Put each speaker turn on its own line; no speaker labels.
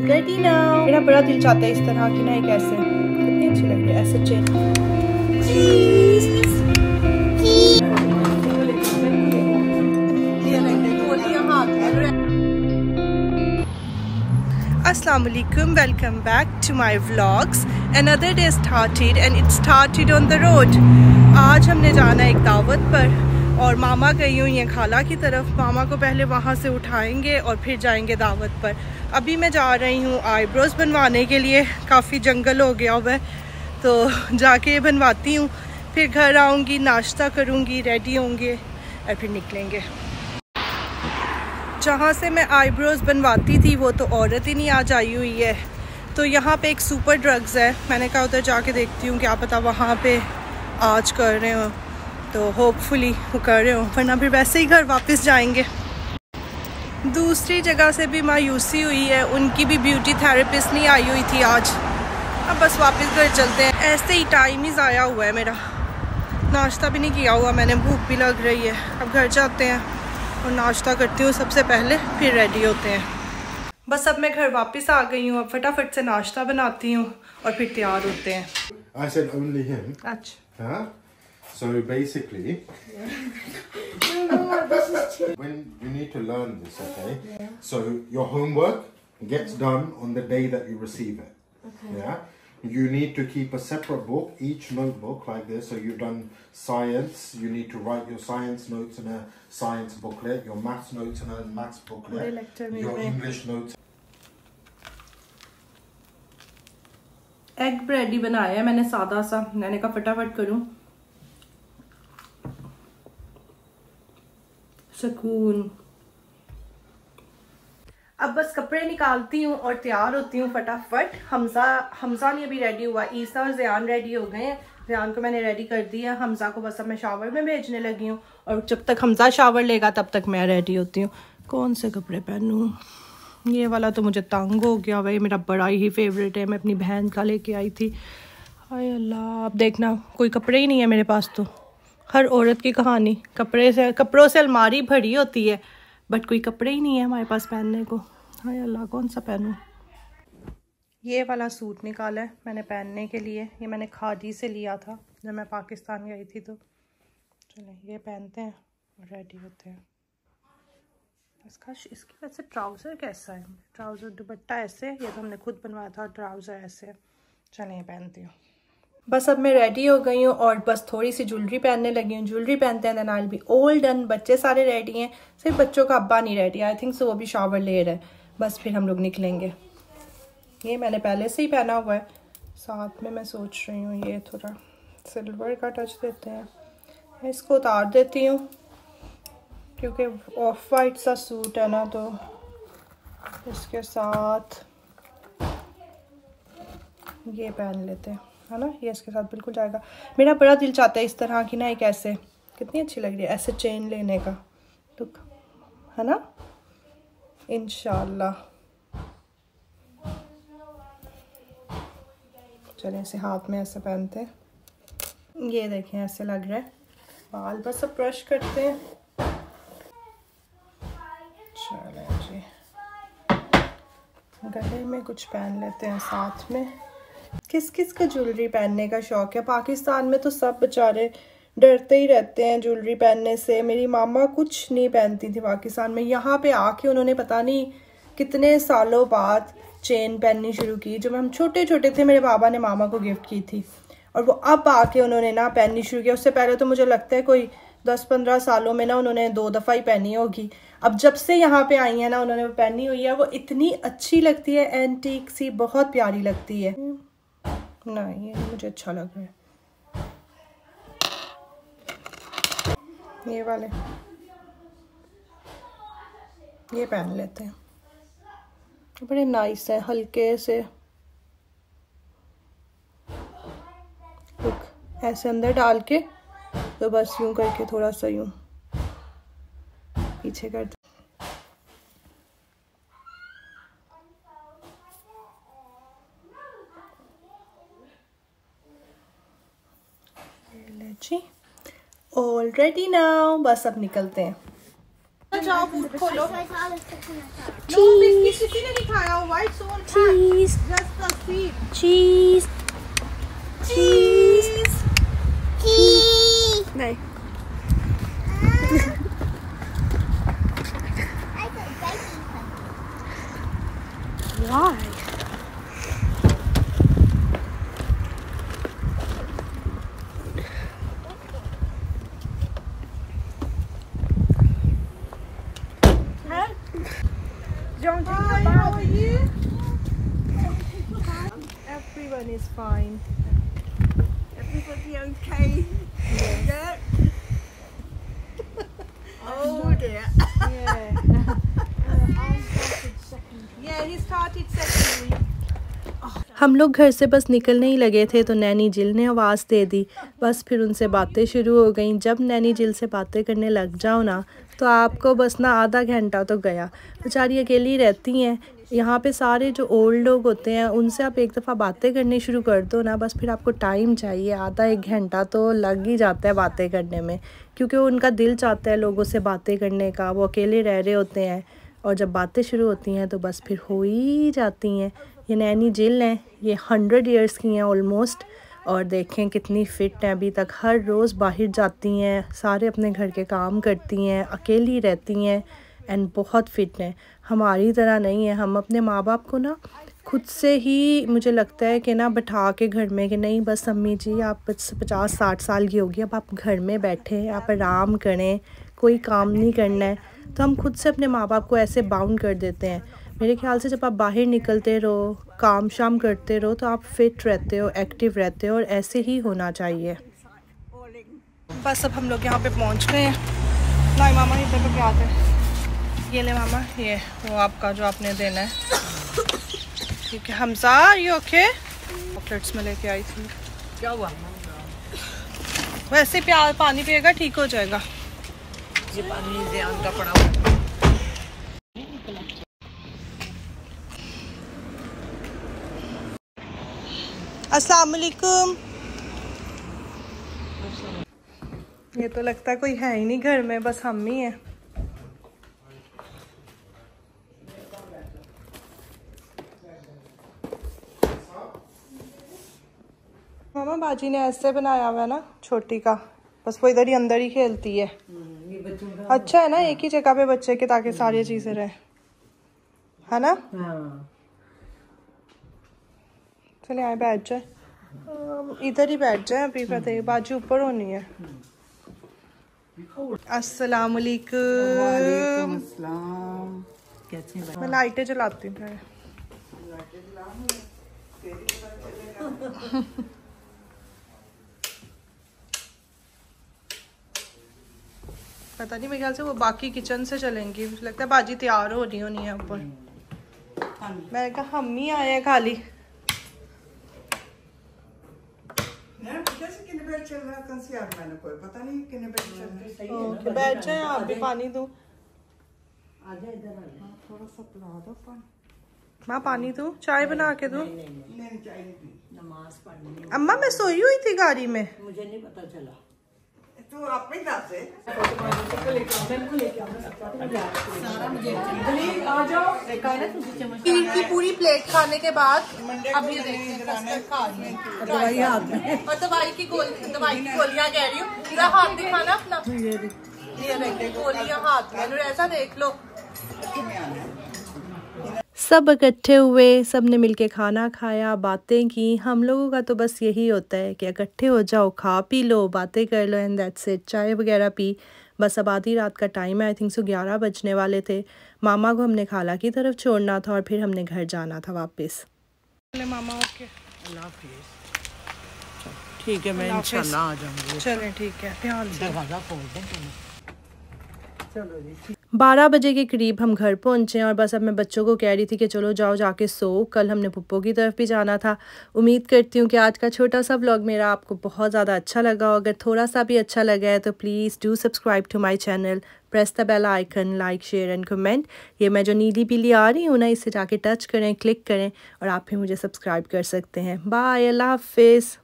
Already now मेरा बड़ा दिल चाहता है इस तरह की ना एक ऐसे कितनी अच्छी लग रही है ऐसे chain Assalamu alaikum welcome back to my vlogs another day started and it started on the road आज हमने जाना एक दावत पर और मामा गई हैं खाला की तरफ़। मामा को पहले वहाँ से उठाएँगे और फिर जाएँगे दावत पर। अभी मैं जा रही हूँ आईब्रोज बनवाने के लिए। काफ़ी जंगल हो गया हुआ तो जाके बनवाती हूँ। फिर घर आऊँगी, नाश्ता करूँगी, रेडी होंगे और फिर निकलेंगे। जहाँ से मैं आईब्रोज बनवाती थी, वो तो औरत ही नहीं आज आई हुई है। तो यहाँ पे एक सुपर ड्रग्स है। मैंने कहा उधर जाके देखती हूँ, क्या पता वहाँ पे आज कर रहे हो। तो होपफुली वो कर रहे हो वरना फिर वैसे ही घर वापस जाएँगे। दूसरी जगह से भी मायूसी हुई है उनकी भी ब्यूटी थेरेपिस्ट नहीं आई हुई थी आज। अब बस वापस घर चलते हैं। ऐसे ही टाइम ही ज़ाया हुआ है मेरा। नाश्ता भी नहीं किया हुआ मैंने भूख भी लग रही है। अब घर जाते हैं और नाश्ता करती हूँ सबसे पहले फिर रेडी होते हैं। बस अब मैं घर वापस आ गई हूँ अब फटाफट से नाश्ता बनाती हूँ और फिर तैयार होते हैं. अच्छा।
Huh? So basically, when you need to learn this, okay? So your homework gets done on the day that you receive it. Yeah. You need to keep a separate book, each notebook like this. So you've done science. You need to write your science notes in a science booklet, your maths notes in a maths booklet,
पूरे lecture में
your
मैं-
English notes
egg bread ही बनाया है मैंने सादा सा मैंने कहा फटाफट करूं सुकून। अब बस कपड़े निकालती हूँ और तैयार होती हूँ फटाफट। हमजा हमजा नहीं अभी रेडी हुआ। ईसा और जयान रेडी हो गए हैं। जयान को मैंने रेडी कर दिया। हमजा को बस अब मैं शावर में भेजने लगी हूँ। और जब तक हमजा शावर लेगा, तब तक मैं रेडी होती हूँ। कौन से कपड़े पहनूँ? ये वाला तो मुझे तंग हो गया। भाई मेरा बड़ा ही फेवरेट है। मैं अपनी बहन का लेके आई थी। हाय अल्लाह, अब देखना। कोई कपड़े ही नहीं है मेरे पास तो। हर औरत की कहानी। कपड़े से, कपड़ों से अलमारी भरी होती है बट कोई कपड़े ही नहीं है हमारे पास पहनने को। हाय अल्लाह, कौन सा पहनूं? ये वाला सूट निकाला है मैंने पहनने के लिए। ये मैंने खादी से लिया था, जब मैं पाकिस्तान गई थी तो। चलें, ये पहनते हैं रेडी होते हैं। इसका इसकी वैसे ट्राउज़र कैसा है? ट्राउज़र दुपट्टा ऐसे है ये तो हमने खुद बनवाया था ट्राउज़र ऐसे। चलें पहनती हूँ। बस अब मैं रेडी हो गई हूँ और बस थोड़ी सी ज्वेलरी पहनने लगी हूँ। ज्वेलरी पहनते हैं then I be old done बच्चे सारे रेडी हैं। सिर्फ़ बच्चों का अब्बा नहीं रेडी आई थिंक सो वो भी शावर ले रहा है। बस फिर हम लोग निकलेंगे। ये मैंने पहले से ही पहना हुआ है। साथ में मैं सोच रही हूँ, ये थोड़ा सिल्वर का टच देते हैं। मैं इसको उतार देती हूँ, क्योंकि ऑफ़ वाइट सा सूट है ना तो इसके साथ ये पहन लेते हैं। है ना? ये इसके साथ बिल्कुल जाएगा। मेरा बड़ा दिल चाहता है इस तरह की ना एक ऐसे। कितनी अच्छी लग रही है, ऐसे चेन लेने का। तो है ना? इनशाला चले, इसे हाथ में ऐसे पहनते हैं। ये देखें, ऐसे लग रहा है। बाल बस अब ब्रश करते हैं। चले जी। गले में कुछ पहन लेते हैं साथ में। किस किस का ज्वेलरी पहनने का शौक है? पाकिस्तान में तो सब बेचारे डरते ही रहते हैं ज्वेलरी पहनने से। मेरी मामा कुछ नहीं पहनती थी पाकिस्तान में। यहाँ पे आके उन्होंने पता नहीं कितने सालों बाद चेन पहननी शुरू की, जब हम छोटे छोटे थे, मेरे बाबा ने मामा को गिफ्ट की थी। और वो अब आके उन्होंने ना पहननी शुरू किया। उससे पहले तो मुझे लगता है कोई दस पंद्रह सालों में ना उन्होंने दो दफ़ा ही पहनी होगी। अब जब से यहाँ पे आई है ना, उन्होंने पहनी हुई है। वो इतनी अच्छी लगती है एंटीक सी, बहुत प्यारी लगती है। नहीं ये मुझे अच्छा लग रहा है। ये वाले। ये पहन लेते हैं। बड़े नाइस है, हल्के से। ऐसे अंदर डाल के तो बस यूँ करके थोड़ा सा यूँ पीछे कर जी ऑलरेडी नाउ बस अब निकलते हैं। खोलो। किसी ने नहीं खाया white seed
Cheese. Cheese Cheese.
नहीं fine.
Everybody okay? Yeah. oh dear.
Yeah. yeah, started second week. हम लोग घर से बस निकलने ही लगे थे तो नैनी जिल ने आवाज़ दे दी बस फिर उनसे बातें शुरू हो गई जब नैनी जिल से बातें करने लग जाओ ना तो आपको बस ना आधा घंटा तो गया। बेचारी अकेली रहती हैं। यहाँ पे सारे जो ओल्ड लोग होते हैं, उनसे आप एक दफ़ा बातें करनी शुरू कर दो ना, बस फिर आपको टाइम चाहिए। आधा एक घंटा तो लग ही जाता है बातें करने में, क्योंकि उनका दिल चाहता है लोगों से बातें करने का। वो अकेले रह रहे होते हैं और जब बातें शुरू होती हैं तो बस फिर हो ही जाती हैं। ये नैनी जिल हैं, ये हंड्रेड ईयर्स की हैं ऑलमोस्ट और देखें कितनी फ़िट हैं। अभी तक हर रोज़ बाहर जाती हैं, सारे अपने घर के काम करती हैं, अकेली रहती हैं एंड बहुत फ़िट हैं। हमारी तरह नहीं है। हम अपने माँ बाप को ना खुद से ही मुझे लगता है कि ना बैठा के घर में कि नहीं, बस अम्मी जी, आप पचास, साठ साल की होगी, अब आप घर में बैठे, आप आराम करें, कोई काम नहीं करना है। तो हम खुद से अपने माँ बाप को ऐसे बाउंड कर देते हैं। मेरे ख्याल से जब आप बाहर निकलते रहो काम शाम करते रहो तो आप फिट रहते हो एक्टिव रहते हो और ऐसे ही होना चाहिए। बस अब हम लोग यहाँ पे पहुँच गए हैं। नहीं मामा इधर पे क्या आते हैं? ये ले मामा ये वो आपका जो आपने देना है। ठीक है हमसा ये ओके चॉकलेट्स में लेके आई थी।
क्या हुआ?
वैसे प्यार पानी पिएगा ठीक हो जाएगा।
ये पानी ध्यान का पड़ा हुआ
अस्सलाम वालेकुम ये तो लगता कोई है ही नहीं घर में बस हम ही हैं। मामा बाजी ने ऐसे बनाया हुआ है ना छोटी का। बस वो इधर ही अंदर ही खेलती है।
ये बच्चों का
अच्छा है ना एक ही जगह पे बच्चे के ताकि सारी चीज़ें रहे। है ना?
हाँ।
चले आए बैठ जाए इधर ही बैठ जाए अभी फतेह बाजू ऊपर होनी है। अस्सलाम। वालेकुम
हैं
मैं लाइटें जलाती हूँ पता नहीं मेरे ख्याल से वो बाकी किचन से चलेंगी। मुझे लगता है बाजी तैयार हो रही होनी है ऊपर। मैंने कहा हम ही आए हैं खाली।
कैसे चल रहा कौन सी से मैंने कोई पता नहीं कितने बेड चल रहे हैं।
है बैठ जाए आप भी पानी दो।
आ जा इधर आ जा थोड़ा सा पिला दो पानी।
माँ पानी दो चाय बना के दो।
नहीं नहीं चाहिए नहीं। नमाज़ पढ़नी
अम्मा मैं सोई हुई थी गाड़ी में।
मुझे नहीं पता चला। तू आप ही दस है
खीर की पूरी प्लेट खाने के बाद अब ये देखिए
दवाई हाथ में।
और दवाई की गोली दवाई की गोलियाँ कह रही हूँ। पूरा हाथ दिखाना अपना। ये देखिए गोलियाँ हाथ में। ऐसा देख लो। सब इकट्ठे हुए सबने मिलके खाना खाया बातें की। हम लोगों का तो बस यही होता है कि इकट्ठे हो जाओ खा पी लो बातें कर लो एंड दैट्स इट चाय वगैरह पी। बस अब आधी रात का टाइम है आई थिंक सो ग्यारह बजने वाले थे। मामा को हमने खाला की तरफ़ छोड़ना था और फिर हमने घर जाना था वापस। मामा ओके।
ठीक है मैं इंशाल्लाह आ जाऊँगी।
चलें ठीक है। ध्यान
दरवाज़ा खोल दें। चलो जी
बारह बजे के करीब हम घर पहुँचे और बस अब मैं बच्चों को कह रही थी कि चलो जाओ जाके सो। कल हमने पुप्पो की तरफ़ भी जाना था। उम्मीद करती हूँ कि आज का छोटा सा ब्लॉग मेरा आपको बहुत ज़्यादा अच्छा लगा हो। अगर थोड़ा सा भी अच्छा लगा है तो please do subscribe to my channel press the bell icon like share and comment ये मैं जो नीली पीली आ रही हूँ ना इसे जाके टच करें क्लिक करें और आप भी मुझे सब्सक्राइब कर सकते हैं। बाय अल्लाह हाफिज़.